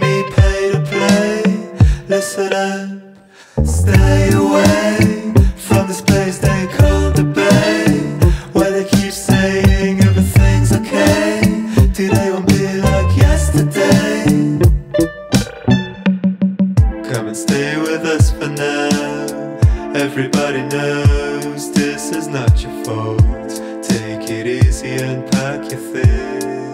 me pay to play. Listen up, stay away From this place they call the bay Where they keep saying everything's okay. Today won't be like yesterday? Come and stay with us for now. Everybody knows this is not your fault. Take it easy and pack your things